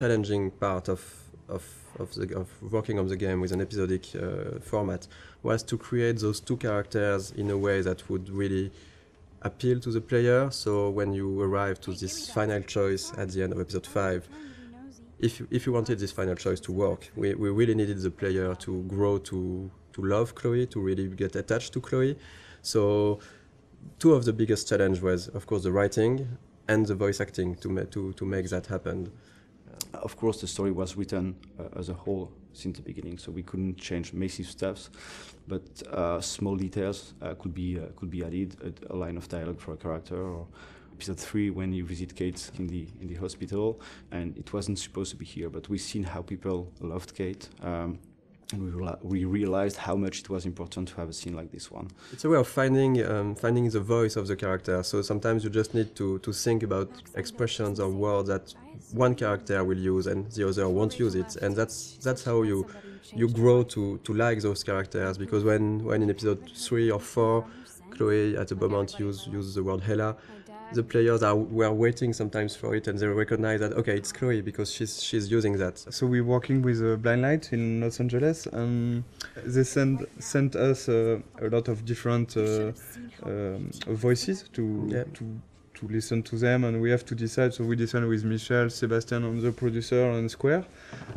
challenging part of of of, the, of working on the game with an episodic uh, format was to create those two characters in a way that would really appeal to the player. So when you arrive to this final choice at the end of episode five, if if you wanted this final choice to work, we, we really needed the player to grow to to love Chloe, to really get attached to Chloe. So two of the biggest challenge was of course the writing and the voice acting to ma- to to make that happen. Of course, the story was written uh, as a whole since the beginning, so we couldn't change massive steps, but uh, small details uh, could be uh, could be added. A, a, line of dialogue for a character, or episode three when you visit Kate in the in the hospital, and it wasn't supposed to be here, but we've seen how people loved Kate. Um, and we, we realized how much it was important to have a scene like this one. It's a way of finding um, finding the voice of the character. So sometimes you just need to, to think about expressions or words that one character will use and the other won't use it, and that's that's how you you grow to, to like those characters. Because when when in episode three or four, Chloe at the moment use use the word hella, the players are were waiting sometimes for it and they recognize that okay it's Chloe because she's she's using that. So we're working with uh, Blindlight in Los Angeles and they send sent us uh, a lot of different uh, um, voices to Yeah. to to listen to them and we have to decide so we decide with Michel, Sebastian and the producer and Square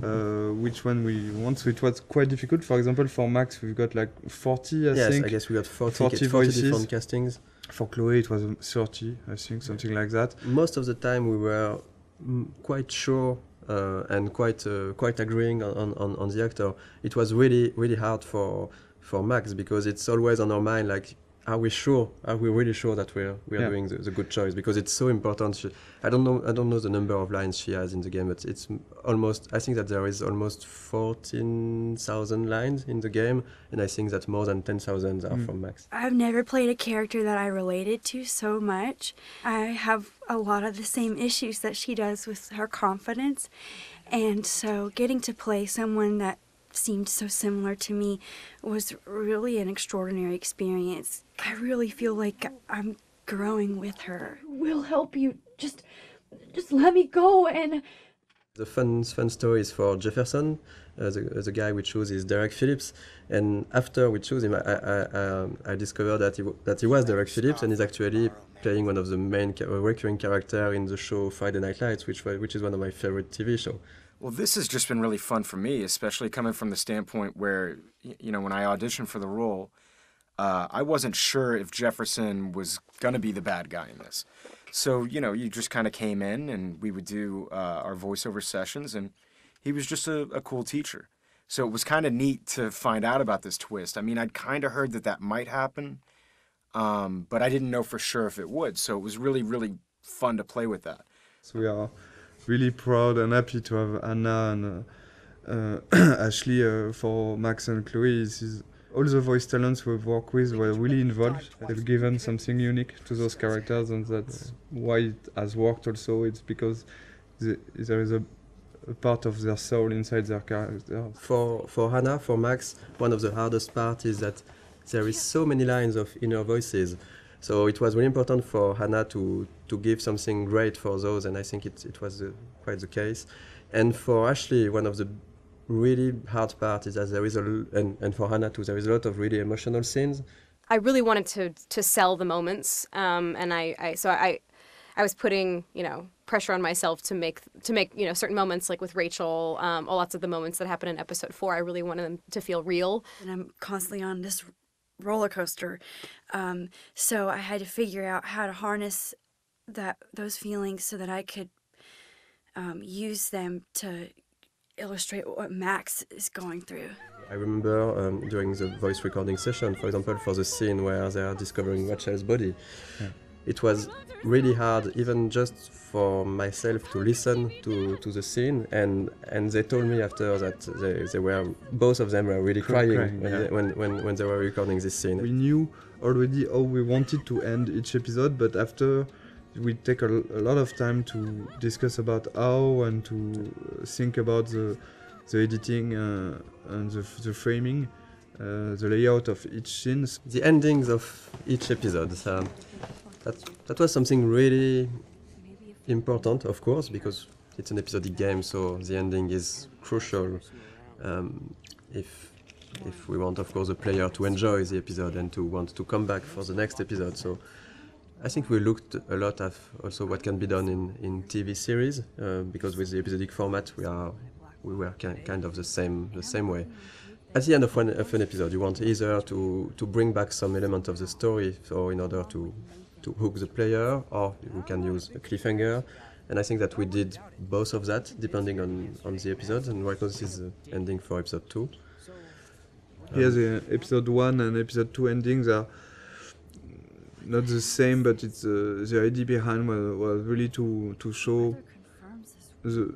uh, which one we want so it was quite difficult for example for Max we've got like 40 I yes, think I guess we got 40, 40 40 voices. different castings. for Chloe it was um, 30 I think something like that most of the time we were mm, quite sure uh, and quite uh, quite agreeing on, on, on the actor. It was really really hard for for Max because it's always on our mind like are we sure are we really sure that we're we're Yeah. doing the, the good choice because it's so important she, i don't know i don't know the number of lines she has in the game but it's almost i think that there is almost 14000 lines in the game and i think that more than 10000 are Mm. from max I've never played a character that I related to so much. I have a lot of the same issues that she does with her confidence. And so getting to play someone that seemed so similar to me was really an extraordinary experience. I really feel like I'm growing with her. We'll help you. Just just let me go and The fun, fun story is for Jefferson. Uh, the, the guy we choose is Derek Phillips, and after we choose him, I, I, I, um, I discovered that he, that he was Derek Phillips, and he's actually playing one of the main ca- recurring character in the show Friday Night Lights, which which is one of my favorite TV show. Well, this has just been really fun for me, especially coming from the standpoint where, you know, when I auditioned for the role, uh, I wasn't sure if Jefferson was going to be the bad guy in this. So, you know, you just kind of came in and we would do uh, our voiceover sessions, and he was just a, a cool teacher. So it was kind of neat to find out about this twist. I mean, I'd kind of heard that that might happen, um, but I didn't know for sure if it would. So it was really, really fun to play with that. So we are really proud and happy to have Anna and uh, Ashly uh, for Max and Chloe. This is, all the voice talents we've worked with were really involved. They've given something unique to those characters, and that's why it has worked. Also, it's because the, there is a, a part of their soul inside their characters. For for Hannah, for Max, one of the hardest part is that there is so many lines of inner voices. So it was really important for Hannah to to give something great for those, and I think it it was uh, quite the case. And for Ashly, one of the really hard part is that there is a and, and for Hannah too, there is a lot of really emotional scenes. I really wanted to to sell the moments, um, and I, I so I I was putting you know pressure on myself to make to make you know certain moments like with Rachel, um, or lots of the moments that happen in episode four. I really wanted them to feel real. and I'm constantly on this roller coaster. Um, so I had to figure out how to harness that those feelings so that I could um, use them to illustrate what Max is going through. I remember um, during the voice recording session, for example, for the scene where they are discovering Rachel's body, it was really hard, even just for myself to listen to, to the scene. And, and they told me after that they, they were both of them were really crying, Crying, when, yeah. they, when, when, when they were recording this scene. We knew already how we wanted to end each episode, but after we take a, a lot of time to discuss about how and to uh, think about the, the editing uh, and the, the framing, uh, the layout of each scene. the endings of each episode. Um, that that was something really important, of course, because it's an episodic game, so the ending is crucial. Um, if if we want, of course, the player to enjoy the episode and to want to come back for the next episode. So I think we looked a lot at also what can be done in, in TV series uh, because with the episodic format we are we were kind of the same the same way. At the end of one of an episode, you want either to, to bring back some element of the story, so in order to to hook the player, or you can use a cliffhanger. And I think that we did both of that depending on, on the episodes. And right now this is the ending for episode two. Here, the episode one and episode two endings are not the same, but it's uh, the idea behind was, was really to to show the,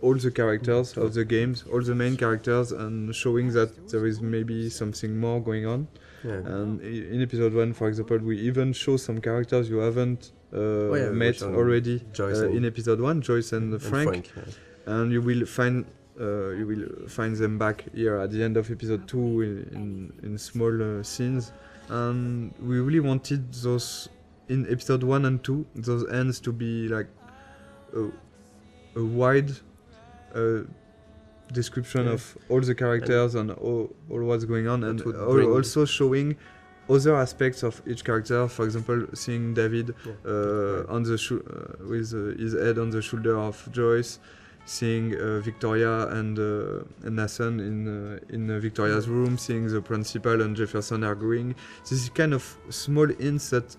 all the characters of the games, all the main characters, and showing that there is maybe something more going on. Yeah. And in episode one, for example, we even show some characters you haven't uh, yeah, met already uh, in episode one, Joyce and, And Frank yeah. and you will find you will find them back here at the end of episode two in in, in small uh, scenes and we really wanted those in episode one and two those ends to be like a, a wide uh, description Yeah. of all the characters and, all, all what's going on and would al- bring- also showing other aspects of each character for example seeing david Yeah. uh, on the shou- uh, with uh, his head on the shoulder of Joyce, seeing uh, Victoria and, uh, and Nathan in uh, in uh, Victoria's room, seeing the principal and Jefferson arguing. This is kind of small hints that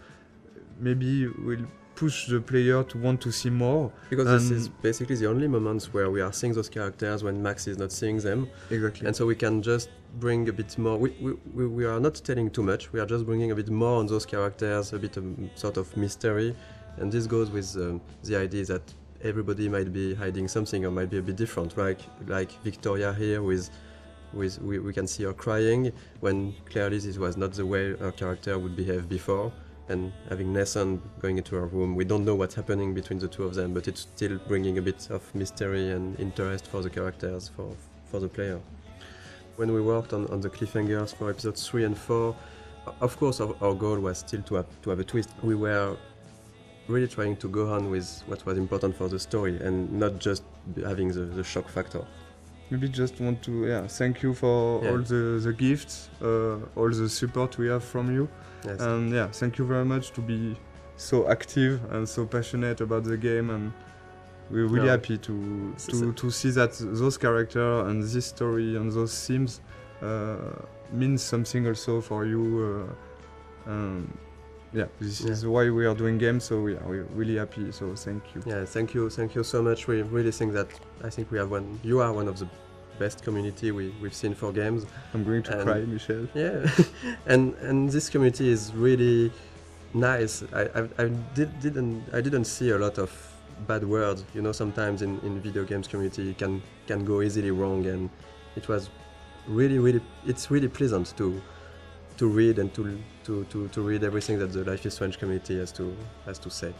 maybe will push the player to want to see more. Because this is basically the only moments where we are seeing those characters when Max is not seeing them. Exactly. And so we can just bring a bit more. We, we, we, we are not telling too much. We are just bringing a bit more on those characters, a bit of sort of mystery. And this goes with um, the idea that everybody might be hiding something or might be a bit different. Like like Victoria here with. With, we, we can see her crying when clearly this was not the way her character would behave before and having Nathan going into her room we don't know what's happening between the two of them but it's still bringing a bit of mystery and interest for the characters for, for the player when we worked on, on the cliffhangers for episodes 3 and 4, of course our, our goal was still to have, to have a twist we were really trying to go on with what was important for the story and not just having the, the shock factor Maybe just want to yeah thank you for Yeah. all the, the gifts, uh, all the support we have from you. yes. And yeah, thank you very much to be so active and so passionate about the game and we're really No. happy to to, to see that those characters and this story and those themes uh, means something also for you. Uh, and yeah, this Yeah. is why we are doing games. So yeah, we're really happy. So thank you. Yeah, thank you, thank you so much. We really think that I think we have one. You are one of the best community we, we've seen for games. I'm going to And- cry, Michel. Yeah, and and this community is really nice. I I, I did didn't I didn't see a lot of bad words. You know, sometimes in, in video games community it can can go easily wrong, and it was really really it's really pleasant to to read and to to to, to read everything that the Life is Strange community has to has to say.